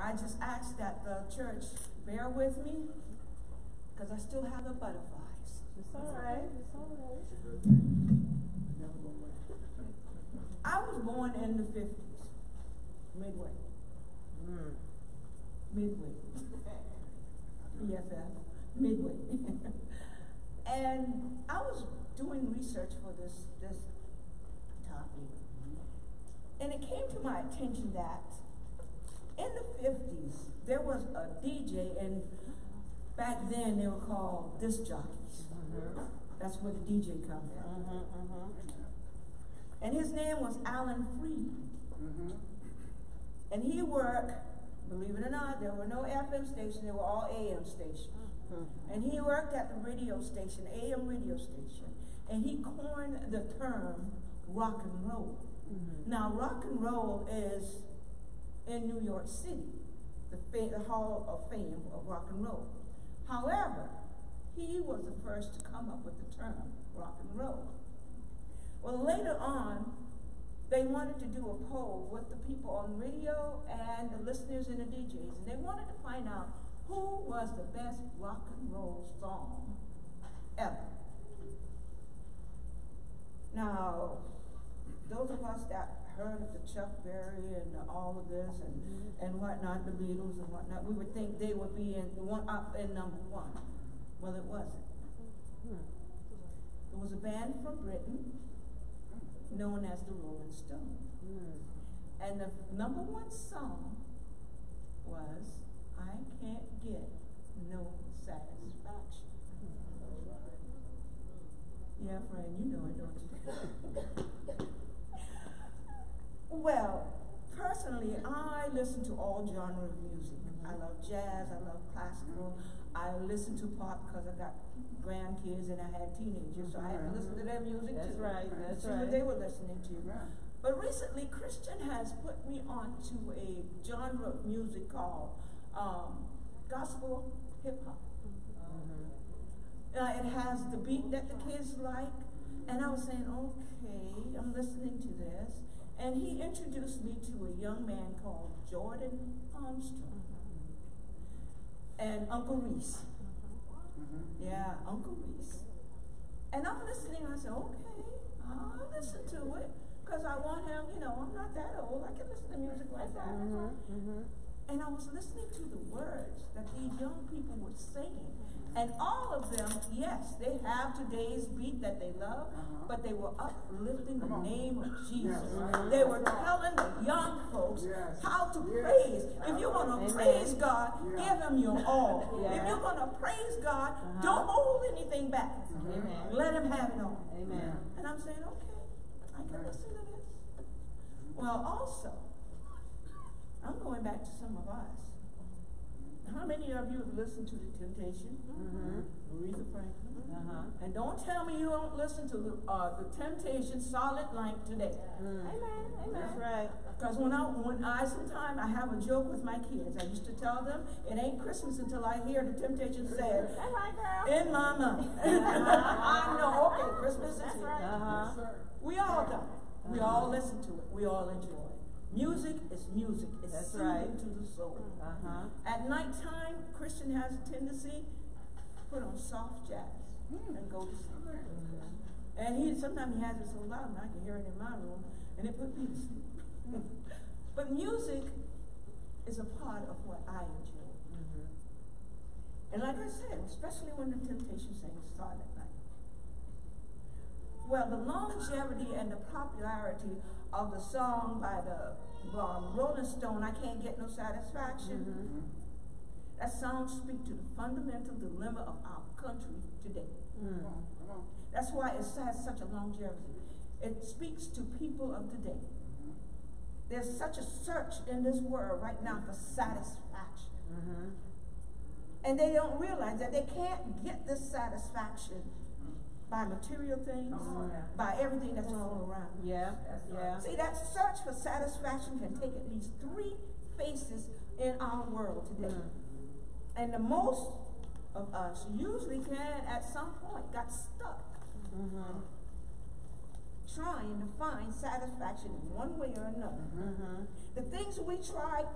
I just ask that the church bear with me, because I still have the butterflies. It's all right, it's all right. I was born in the fifties, midway, Mm. midway. BFF, midway. and I was doing research for this, this topic. And it came to my attention that in the fifties, there was a DJ, and back then they were called disc jockeys. Mhm. That's where the DJ comes from. Mhm, mhm. And his name was Alan Freed. And he worked, believe it or not, there were no FM stations, they were all AM stations. Mhm. And he worked at the radio station, AM radio station, and he coined the term rock and roll. Mhm. Now, rock and roll is in New York City, the, the Hall of Fame of rock and roll. However, he was the first to come up with the term rock and roll. Well, later on, they wanted to do a poll with the people on radio and the listeners and the DJs, and they wanted to find out who was the best rock and roll song ever. Now, those of us that heard of the Chuck Berry and all of this and, and whatnot, the Beatles and whatnot, we would think they would be in the one up in number one. Well, it wasn't. Hmm. There was a band from Britain known as the Rolling Stones. Mm. And the number one song was I Can't Get No Satisfaction. Yeah, friend, you know it, don't you? well, personally, I listen to all genre of music. I love jazz, I love classical. I listen to pop because I got grandkids and I had teenagers, so I had to listen to their music That's too. right, that's See what they were listening to. Right. But recently, Christian has put me onto a genre of music called um, gospel hip hop. Mhm. Uh, it has the beat that the kids like, and I was saying, okay, I'm listening to this. And he introduced me to a young man called Jordan Armstrong and Uncle Reece. Yeah, Uncle Reece. And I'm listening, I said, okay, I'll listen to it. Because I want him, you know, I'm not that old. I can listen to music like that. Mhm, mhm. And I was listening to the words that these young people were saying. And all of them, yes, they have today's beat that they love, but they were uplifting the name of Jesus. Yes. They were telling the young folks Yes. how to Yes. praise. If you're going to praise God, Yeah. give Him your all. If you're going to praise God, Uh-huh. don't hold anything back. Amen. Let Him have it all. Amen. And I'm saying, okay, I can listen to this. Well, also, I'm going back to some of us. How many of you have listened to The Temptation? Mhm. Aretha Franklin. Uh-huh. And don't tell me you don't listen to the, uh, the Temptation Silent Night today. Mm. Amen, That's right. Because when I, when I, sometimes I have a joke with my kids. I used to tell them, it ain't Christmas until I hear the Temptation said, That's right, girl. in my mind. I know, okay, Christmas is here. Uh-huh. We all do. We all listen to it. We all enjoy it. Music is music. It's That's soothing right. to the soul. Uh-huh. At nighttime, Christian has a tendency to put on soft jazz and go to sleep. And he sometimes he has it so loud, and I can hear it in my room, and it put me to sleep. but music is a part of what I enjoy. Mhm. And like I said, especially when the Temptation sings at Night. Well, the longevity and the popularity of the song by the um, Rolling Stone, I Can't Get No Satisfaction, Mhm. that song speaks to the fundamental dilemma of our country today. Mm. That's why it has such a longevity. It speaks to people of today. There's such a search in this world right now for satisfaction. Mhm. And they don't realize that they can't get this satisfaction by material things, by everything that's all around. Yeah, yeah. See, that search for satisfaction can take at least three faces in our world today. Mm. And the most of us usually can, at some point, got stuck Mhm. trying to find satisfaction in one way or another. Mhm. The things we try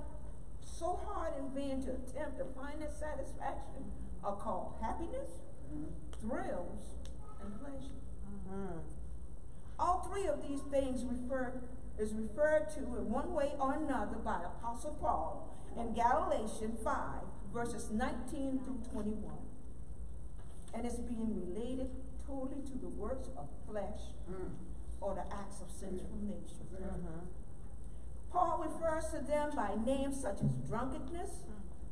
so hard in vain to attempt to find that satisfaction are called happiness, thrills, and pleasure. Mm-hmm. All three of these things refer, is referred to in one way or another by Apostle Paul in Galatians 5, verses 19 through 21. And it's being related totally to the works of flesh or the acts of sinful nature. Mm-hmm. Paul refers to them by names such as drunkenness,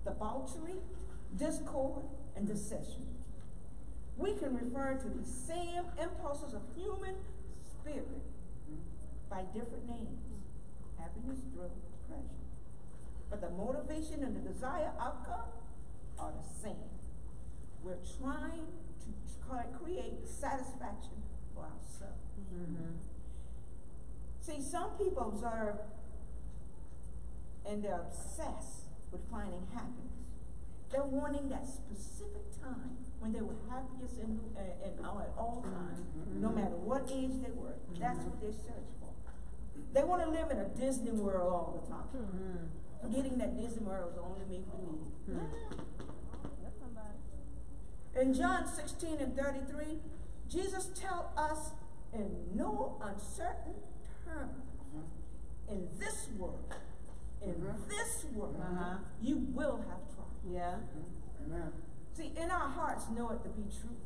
debauchery, discord, and dissension. We can refer to the same impulses of human spirit by different names happiness, thrill, pleasure. But the motivation and the desire outcome are the same. We're trying to create satisfaction for ourselves. Mm-hmm. See, some people observe and they're obsessed with finding happiness. They're wanting that specific time when they were happiest in, uh, in all, at all times, no matter what age they were. That's what they search for. They want to live in a Disney world all the time, Mm-hmm. forgetting that Disney world is only make believe. That's somebody. In John 16 and 33, Jesus tells us in no uncertain terms, in this world, in this world, Uh-huh. you will have trial. Yeah. Amen. See, in our hearts know it to be true.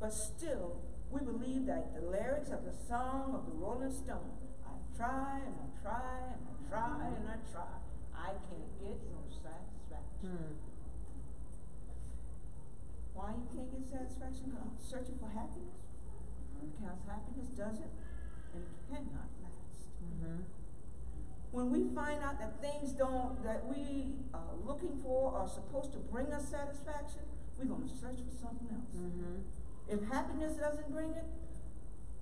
But still, we believe that the lyrics of the song of the Rolling Stone, I try and I try and I try and I try, I can't get no satisfaction. Hmm. Why you can't get satisfaction? Because I'm searching for happiness. Because happiness doesn't and cannot last. Mm-hmm. When we find out that things don't, that we are looking for are supposed to bring us satisfaction, we're gonna search for something else. Mm-hmm. If happiness doesn't bring it,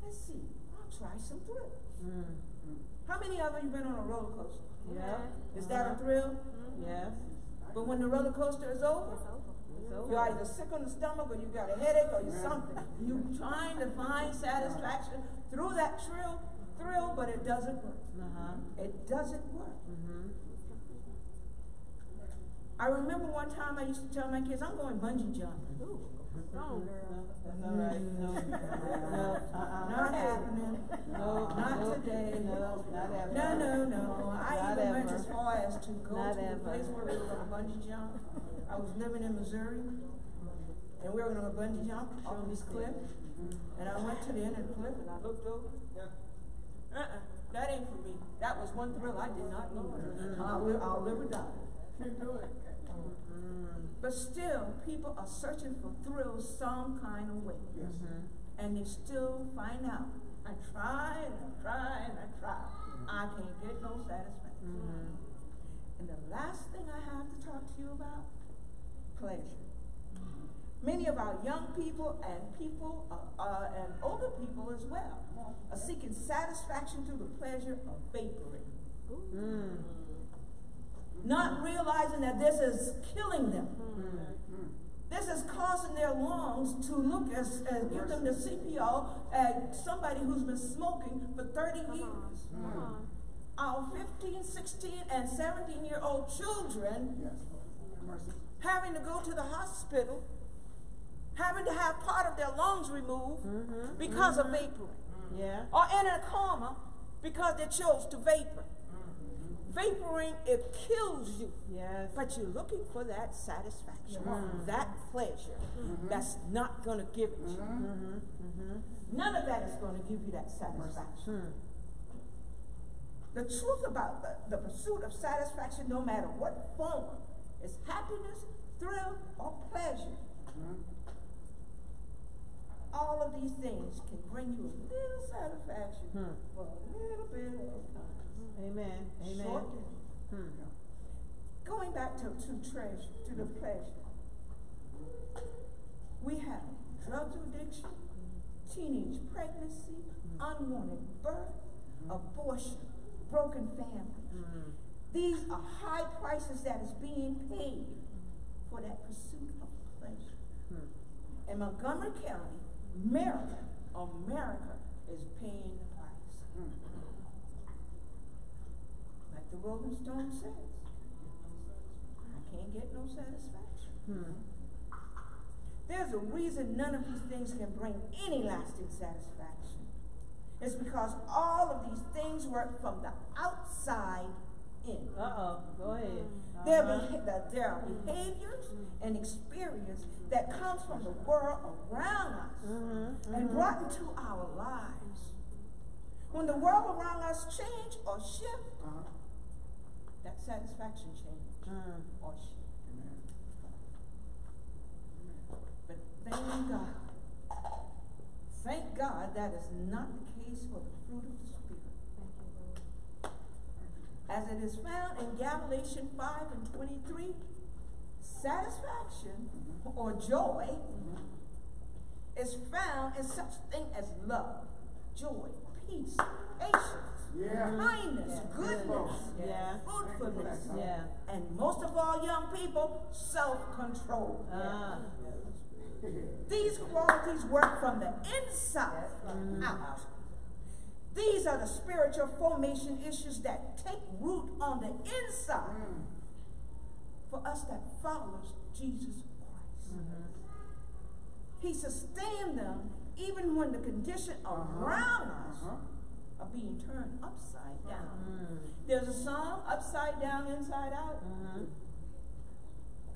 let's see, I'll try some thrill. Mm. How many of you been on a roller coaster? Yeah. Is that a Uh-huh. thrill? Yes. But when the roller coaster is over, It's over. you're either sick on the stomach or you got a headache or you something. You're trying to find satisfaction through that thrill, thrill, but it doesn't work. Uh-huh. It doesn't work. Mm-hmm. I remember one time I used to tell my kids, I'm going bungee jumping. Strong girl. That's all right. No. No. Uh-uh. Not happening. No. Not no, today. No. Not ever. No, no, no. I Not even went as far as to go Not to the place where we were gonna bungee jump. I was living in Missouri, and we were gonna bungee jump off this cliff. And I went to the end of the cliff and I looked over. Uh-uh, that ain't for me. That was one thrill I did not know. I'll live, I'll live or die. Can't do it. Mm. But still, people are searching for thrills some kind of way. Yes. Mm-hmm. And they still find out. I try and I try and I try. I can't get no satisfaction. Mm-hmm. And the last thing I have to talk to you about, pleasure. Many of our young people and people, uh, uh, and older people as well, are seeking satisfaction through the pleasure of vaporing. Mm. Not realizing that this is killing them. Mm. This is causing their lungs to look as, as give them the CPO as somebody who's been smoking for 30 years. Our 15, 16, and 17 year old children. Having to go to the hospital, having to have part of their lungs removed Mhm. because of vaporing, Yeah. or in a coma because they chose to vapor. Vaporing, it kills you. Yes. But you're looking for that satisfaction, Mhm. that pleasure. That's not going to give it you. Mm-hmm. Mm-hmm. None of that is going to give you that satisfaction. Hmm. The truth about the, the pursuit of satisfaction, no matter what form, is happiness, thrill, or pleasure. All of these things can bring you a little satisfaction Hmm. for a little bit of time. Amen. Amen. Short. Hmm. Going back to, to treasure, to the pleasure. We have drug addiction, teenage pregnancy, unwanted birth, abortion, broken families. These are high prices that is being paid for that pursuit of pleasure. Hmm. In Montgomery County, Maryland, America is paying the price. Like the Rolling Stone says, I can't get no satisfaction. Hmm. There's a reason none of these things can bring any lasting satisfaction. It's because all of these things work from the outside in. Uh-oh, go ahead. There, Uh-huh. there are behaviors and experience that comes from the world around us and brought into our lives. When the world around us change or shift, Uh-huh. that satisfaction change Mm. or shift. Amen. But thank God, thank God that is not the case for the fruit of the Spirit. As it is found in Galatians 5 and 23, satisfaction or joy is found in such thing as love, joy, peace, patience, Yeah. kindness, Yeah. goodness, Yeah. fruitfulness, Yeah. and most of all, young people, self-control. Ah. These qualities work from the inside out. These are the spiritual formation issues that take root on the inside Mm. for us that follows Jesus Christ. Mhm. He sustained them even when the condition around us Uh-huh. are being turned upside down. Mm. There's a song, Upside Down, Inside Out. Mhm.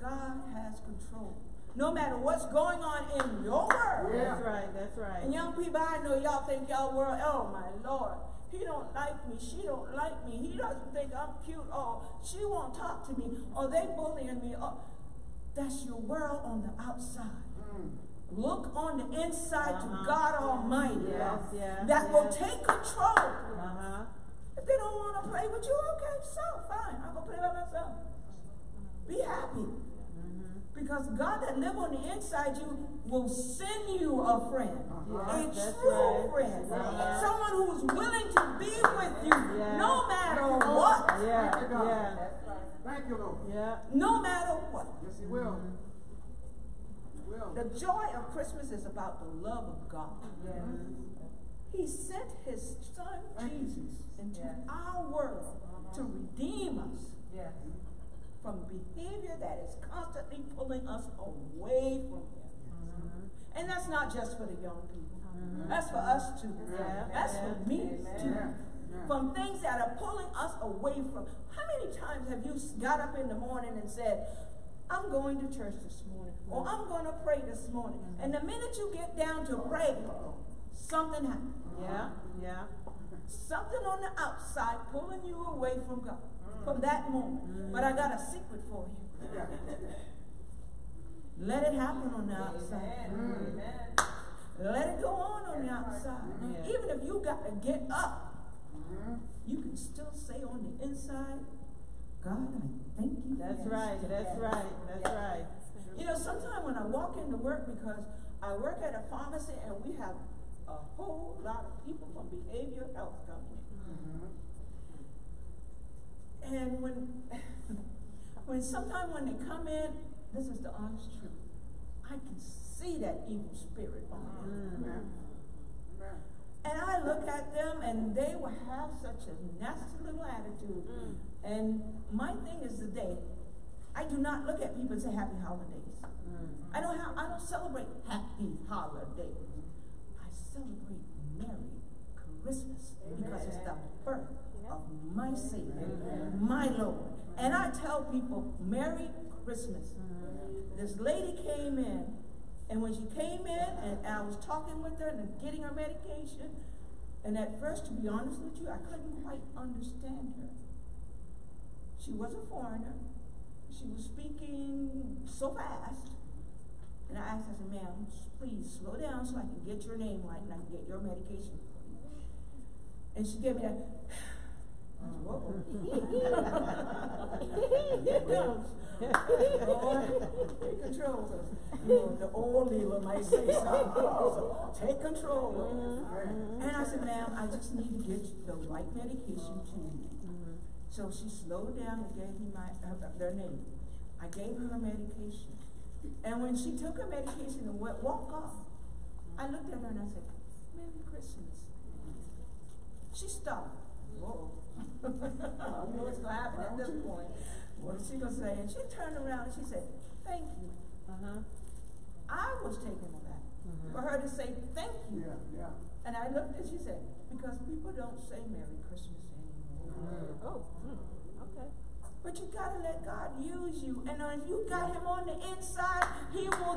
God has control. No matter what's going on in your world, Yeah. That's right, that's right. And young people, I know y'all think y'all world, oh my Lord, he don't like me, she don't like me, he doesn't think I'm cute, oh, she won't talk to me, or they bullying me, oh, that's your world on the outside. Mm. Look on the inside Uh-huh. to God Almighty. Yes, yes, that will take control. Uh-huh. If they don't want to play with you, okay, so fine, I'm gonna play by myself. Be happy. Because God that live on the inside you will send you a friend. Uh-huh. A That's true right. friend. Uh-huh. Someone who's willing to be with you Yeah. no matter what. Yeah, Thank you, God. yeah, Thank you, Lord. yeah. No matter what. Yes, He will. He will. The joy of Christmas is about the love of God. He sent his son Jesus Jesus. into Yeah. our world to redeem us Yes. From behavior that is constantly pulling us away from him. Mhm. And that's not just for the young people. Mhm. That's for us too. Yeah, That's yeah, for me amen. too. Yeah. Yeah. From things that are pulling us away from. How many times have you got up in the morning and said, I'm going to church this morning, or I'm going to pray this morning. And the minute you get down to pray, something happens. Yeah, yeah. Something on the outside pulling you away from God from that moment. But I got a secret for you. Let it happen on the outside. Mm. Let it go on on the outside. Even if you got to get up, Mhm. you can still say on the inside, God, I thank you. That's right, that's right, that's right. You know, sometimes when I walk into work, because I work at a pharmacy and we have a whole lot of people from behavioral health coming in. Mhm. And when, when sometimes when they come in, this is the honest truth. I can see that evil spirit on them. Mm. Amen. Amen. And I look at them and they will have such a nasty little attitude. And my thing is today, I do not look at people and say happy holidays. Mm. I don't have, I don't celebrate happy holidays. I celebrate Merry Christmas because it's the birth of my Savior, my Lord. And I tell people, Merry Christmas. This lady came in, and when she came in, and I was talking with her and getting her medication, and at first, to be honest with you, I couldn't quite understand her. She was a foreigner. She was speaking so fast. And I asked, I said, ma'am, please slow down so I can get your name right and I can get your medication. And she gave me that. Take control. You know, the old Leela might say something. So, take control. And I said, ma'am, I just need to get the right medication to you. So she slowed down and gave me my, uh, their name. I gave her her medication. And when she took her medication and went, walked off, I looked at her and I said, Merry Christmas. She stopped. Whoa. I know what's going to happen at this point. What is she gonna say? And she turned around and she said, thank you. Uh-huh. I was taken aback Mhm. for her to say thank you. Yeah, yeah. And I looked and she said, because people don't say Merry Christmas anymore. Mm. Oh, hmm, okay. But you gotta let God use you. And if you got him on the inside,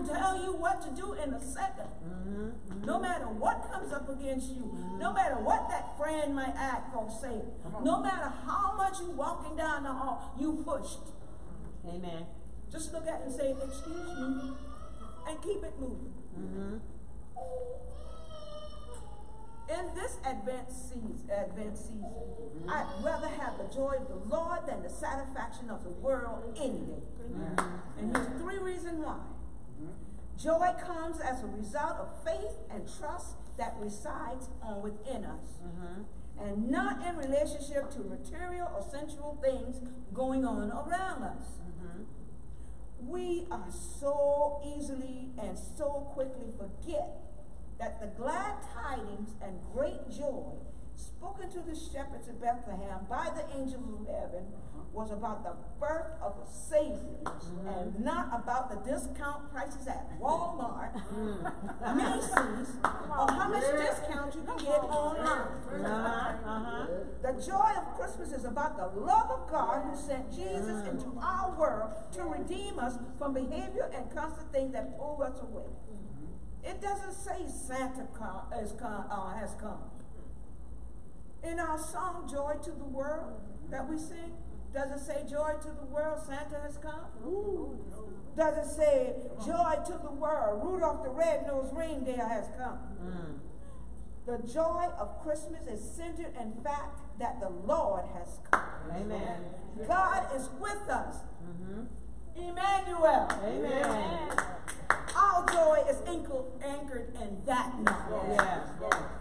tell you what to do in a 2nd Mhm. No matter what comes up against you, no matter what that friend might act or say, no matter how much you walking down the hall, you pushed. Amen. Just look at it and say, excuse me, and keep it moving. Mm-hmm. In this Advent season, Advent season, I'd rather have the joy of the Lord than the satisfaction of the world any day. And here's three reasons why. Joy comes as a result of faith and trust that resides on within us, Mm-hmm. and not in relationship to material or sensual things going on around us. Mm-hmm. We are so easily and so quickly forget that the glad tidings and great joy spoken to the shepherds of Bethlehem by the angels of heaven was about the birth of a Savior and not about the discount prices at Walmart, Macy's, or how much discount you can get online. Uh-huh. Uh-huh. The joy of Christmas is about the love of God who sent Jesus into our world to redeem us from behavior and constant things that pull us away. It doesn't say Santa come, has, come, uh, has come. In our song Joy to the World that we sing, does it say Joy to the World, Santa has come? Does it say Joy to the World, Rudolph the Red-Nosed Reindeer has come? Mm. The joy of Christmas is centered in fact that the Lord has come. Amen. God is with us. Mm-hmm. Emmanuel. Amen. Our joy is anchored, anchored in that knowledge. Yeah.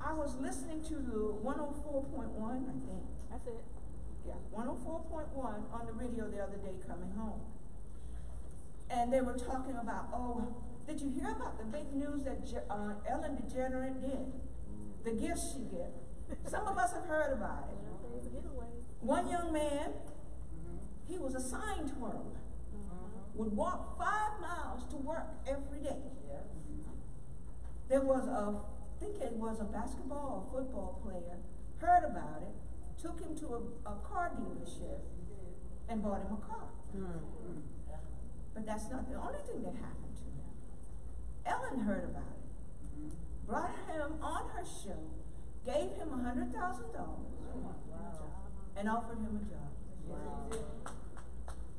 I was listening to the 104.1, I think. That's it. Yeah, 104.1 on the radio the other day coming home. And they were talking about, oh, did you hear about the big news that uh, Ellen DeGeneres did? The gifts she gave. Some of us have heard about it. There's a getaway. One young man, he was a sign twirler, would walk five miles to work every day. There was a, think it was a basketball or football player, heard about it, took him to a, a car dealership and bought him a car. Mm. But that's not the only thing that happened to him. Ellen heard about it, brought him on her show, gave him a hundred thousand dollars, and offered him a job.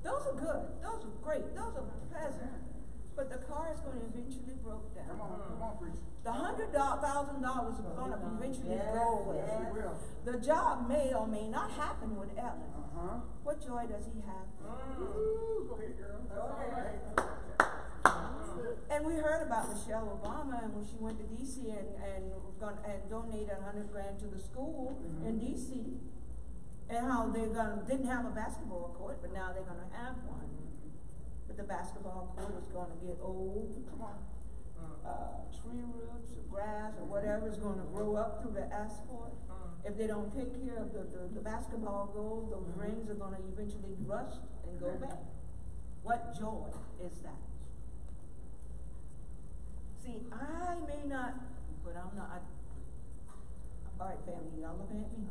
Those are good. Those are great. Those are pleasant. But the car is going to eventually break Come down. on, come on, preacher. The hundred thousand dollars is going to eventually go away. Yes. The job may or may not happen with Ellen. Uh-huh. What joy does he have? Ooh, go ahead, girl. That's all right. Uh-huh. And we heard about Michelle Obama and when she went to DC and, and gonna, and donated a hundred grand to the school mm-hmm. in DC. And how they're gonna, didn't have a basketball court, but now they're gonna have one. Mm-hmm. But the basketball court is gonna get old. Come on. Uh, tree roots or grass or whatever is gonna grow up through the asphalt. If they don't take care of the, the, the basketball goals, those rings are gonna eventually rust and go bad. What joy is that? See, I may not, but I'm not, I, all right, family, y'all looking at me?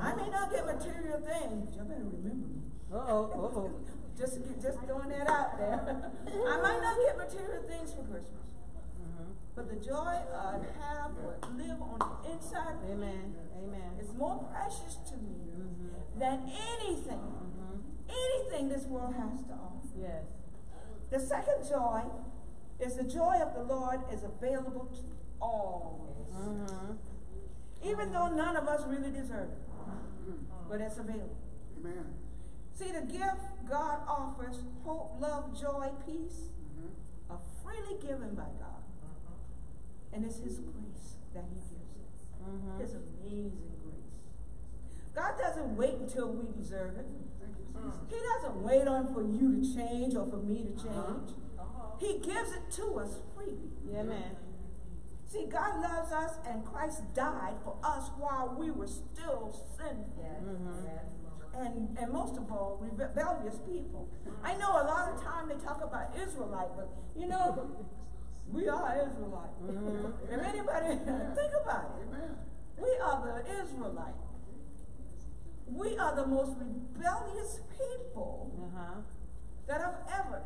I may not get material things, y'all better remember me. Uh-oh, uh-oh. Just, just throwing that out there. I might not get material things for Christmas, Mm-hmm. But the joy I have or live on the inside of me Amen. Amen. is more precious to me Mm-hmm. than anything, Mm-hmm. anything this world has to offer. Yes. The second joy is the joy of the Lord is available to all, Mm-hmm. even though none of us really deserve it, but it's available. Amen. See, the gift God offers, hope, love, joy, peace, Mhm. are freely given by God. And it's His grace that He gives it. Mm-hmm. His amazing grace. God doesn't wait until we deserve it. Thank you, Jesus. He doesn't wait on for you to change or for me to change. He gives it to us freely. Yeah, man. See, God loves us and Christ died for us while we were still sinful. Mm-hmm. and, and most of all, rebellious people. I know a lot of time they talk about Israelite, but you know, we are Israelite. Mhm. If anybody, think about it. Amen. We are the Israelite. We are the most rebellious people Uh-huh. that have ever.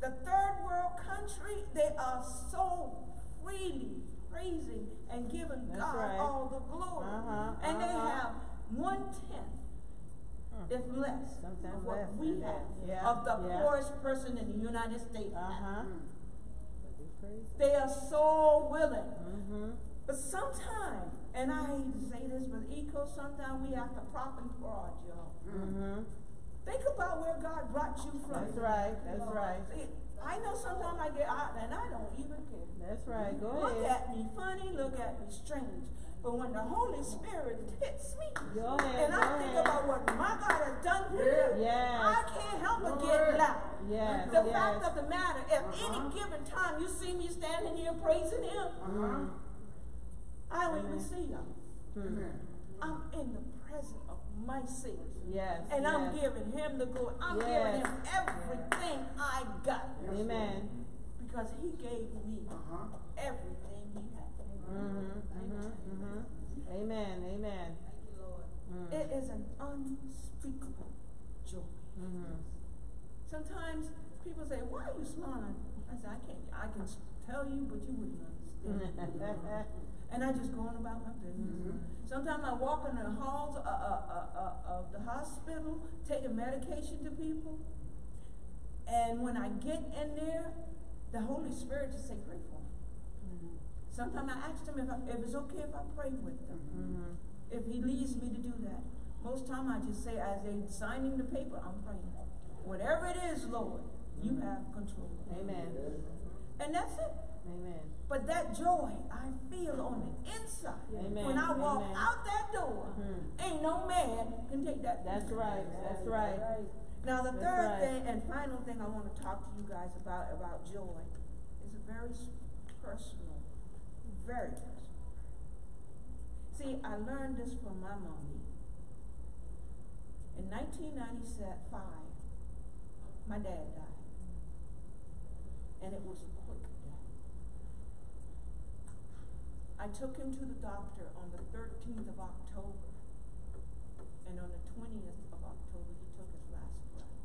The third world country, they are so freely praising and giving That's God right. all the glory. Uh-huh, And they uh-huh. have one tenth, Hmm. if less, Sometimes of what less we have. Yeah, Of the yeah. poorest person in the United States. Uh-huh. Mm. They are so willing. Mm-hmm. But sometimes, and I hate to say this, but eco, sometimes we have to prop and prod, y'all. Mm-hmm. Think about where God brought you from. That's right, that's right. See, I know sometimes I get out and I don't even care. That's right, go Look ahead. at me funny, look at me strange. But when the Holy Spirit hits me, Go ahead, and I think ahead. about what my God has done for Yeah. me, Yes. I can't help but get ahead. loud. Yes, The yes. fact of the matter, at Uh-huh. any given time you see me standing here praising Him, Uh-huh. I don't even see Him. Hmm. I'm in the presence of my Savior. Yes, And I'm giving him the glory. I'm Yes. giving him everything I got. Yes, Amen. Because he gave me Uh-huh. everything he had. Mm-hmm, mm-hmm, mm-hmm. Amen, amen. Mm. It is an unspeakable joy. Mm-hmm. Sometimes people say, Why are you smiling? I say, I can't I can tell you, but you wouldn't understand. and I just go on about my business. Mhm. Sometimes I walk in the halls uh, uh, uh, uh, of the hospital taking medication to people. And when I get in there, the Holy Spirit just say, pray for me. Sometimes I ask them if, I, if it's okay if I pray with them. Mm-hmm. If he leads me to do that. Most time I just say, as they signing the paper, I'm praying. Whatever it is, Lord, you Mhm. have control. Amen. And that's it. Amen. But that joy I feel on the inside Amen. when I walk Amen. out that door, Mhm. ain't no man can take that. from That's right, that's right. Now the That's third right. thing and final thing I want to talk to you guys about about joy is a very personal, very. See, I learned this from my mommy. In 1995, my dad died, and it was a quick death. I took him to the doctor on the 13th of October, and on the 20th of October, he took his last breath.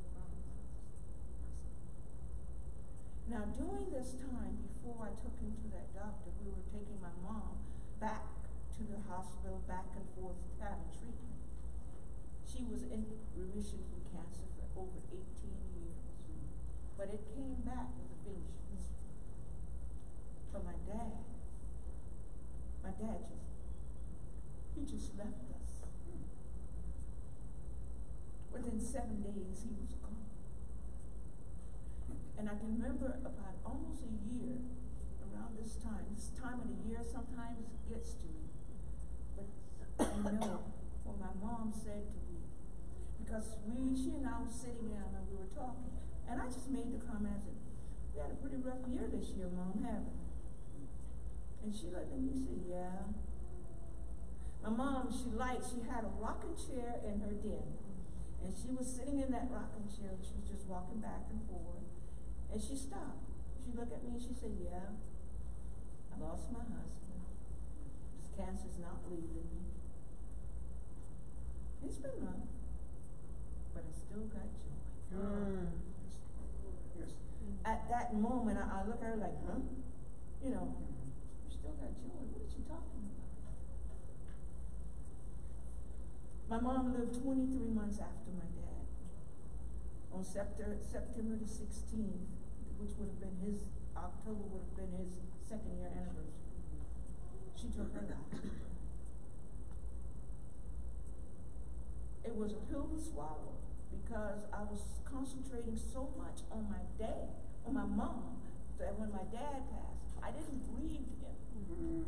Now, during this time, before I took him to that doctor, we were taking my mom back to the hospital, back and forth, having treatment. She was in remission from cancer for over 18 years, but it came back with a vengeance. But my dad, my dad just, he just left us. Within seven days, he was. And I can remember about almost a year around this time, this time of the year sometimes gets to me. But I know what my mom said to me. Because we, she and I were sitting down and we were talking. And I just made the comment, said, we had a pretty rough year this year, Mom, haven't we? And she looked at me and said, yeah. My mom, she liked, she had a rocking chair in her den. And she was sitting in that rocking chair, and she was just walking back and forth. And she stopped. She looked at me and she said, Yeah, I lost my husband. This cancer's not leaving me. It's been rough, but I still got joy. Mm. Yes. At that moment, I, I look at her like, Huh? You know, you still got joy. What are you talking about? My mom lived 23 months after my dad. On September, September the 16th, which would have been his, October would have been his second year anniversary, she took her life. It was a pill to swallow because I was concentrating so much on my dad, on my mom, that when my dad passed, I didn't grieve him. Mhm.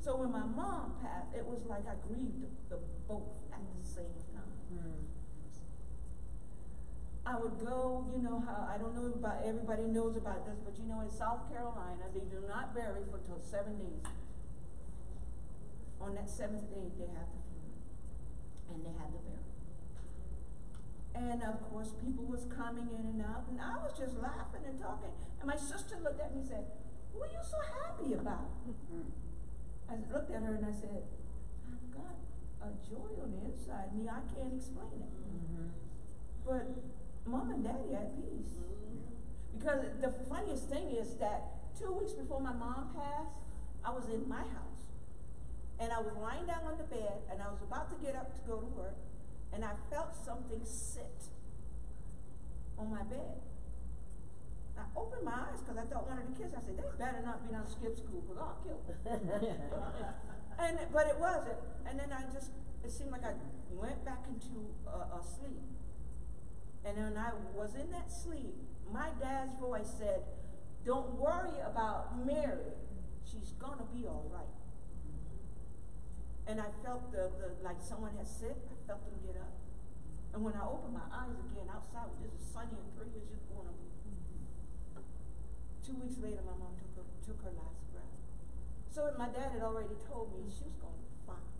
So when my mom passed, it was like I grieved the both at the same time. Mm. I would go, you know how I don't know about everybody knows about this, but you know in South Carolina they do not bury for till seven days. On that seventh day they have the funeral, and they have the burial. And of course, people was coming in and out, and I was just laughing and talking. And my sister looked at me and said, What are you so happy about? I looked at her and I said, I've got a joy on the inside of me. I can't explain it. Mhm. But mom and daddy at peace. Because the funniest thing is that two weeks before my mom passed, I was in my house. And I was lying down on the bed and I was about to get up to go to work. And I felt something sit on my bed. I opened my eyes because I thought one of the kids, I said, they better not be done skip school because I'll kill them. And, but it wasn't. And then I just, it seemed like I went back into a, a sleep. And when I was in that sleep, my dad's voice said, Don't worry about Mary. She's gonna be all right. And I felt the, the like someone had said, I felt them get up. And when I opened my eyes again outside, this is sunny and pretty as just going to be. Two weeks later, my mom took her, took her last breath. So my dad had already told me she was going to be fine.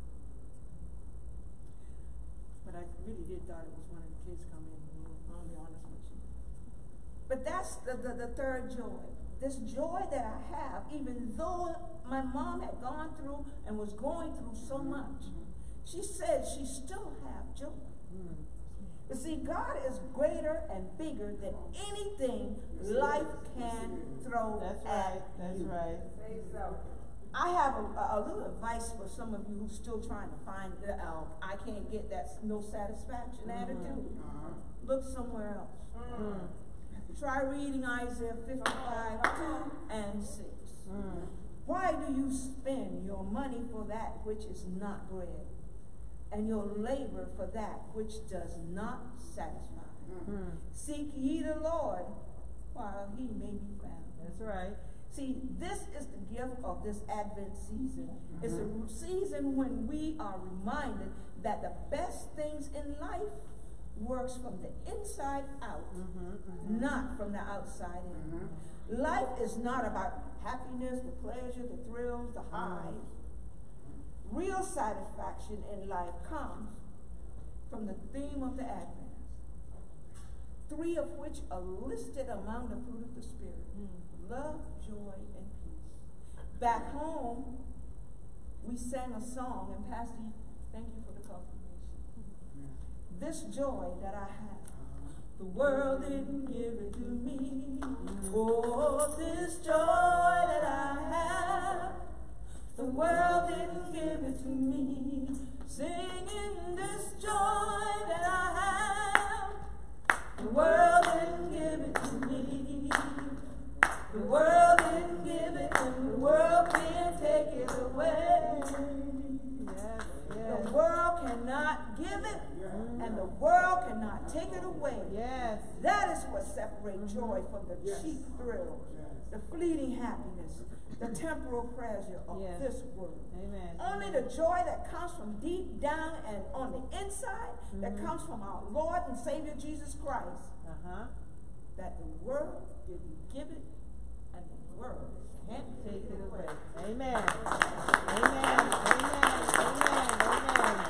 But I really did thought it was one of the kids coming in. I'll be honest with you. But that's the, the, the third joy. This joy that I have, even though my mom had gone through and was going through so much, she said she still have joy. Mm. You see, God is greater and bigger than anything life can throw That's at right, that's you. right. Say so. I have a, a, a little advice for some of you who's still trying to find the, uh, I can't get that no satisfaction Mhm. attitude. Uh-huh. Look somewhere else. Mm. Try reading Isaiah 55, 2 and 6. Mm. Why do you spend your money for that which is not bread, and your labor for that which does not satisfy? Mm. Seek ye the Lord while he may be found. That's right. See, this is the gift of this Advent season. It's a season when we are reminded that the best things in life works from the inside out, Mhm, mhm. not from the outside in. Life is not about happiness, the pleasure, the thrills, the highs. Real satisfaction in life comes from the theme of the Advent, three of which are listed among the fruit of the Spirit love, joy, and peace. Back home, we sang a song, and Pastor, thank you for. This joy that I have, the world didn't give it to me. Oh, this joy that I have, the world didn't give it to me. Singing this joy that I have, the world didn't give it to me. The world didn't give it, and the world can't take it away. and the world cannot take it away. Yes. That is what separates mm-hmm. joy from the yes. cheap thrill, yes. the fleeting happiness, the temporal pleasure of yes. this world. Amen. Only the joy that comes from deep down and on the inside, mm -hmm. that mm-hmm. comes from our Lord and Savior Jesus Christ, uh -huh. that the world didn't give it and the world can't take it away. Amen. Amen. Amen. Amen. Amen.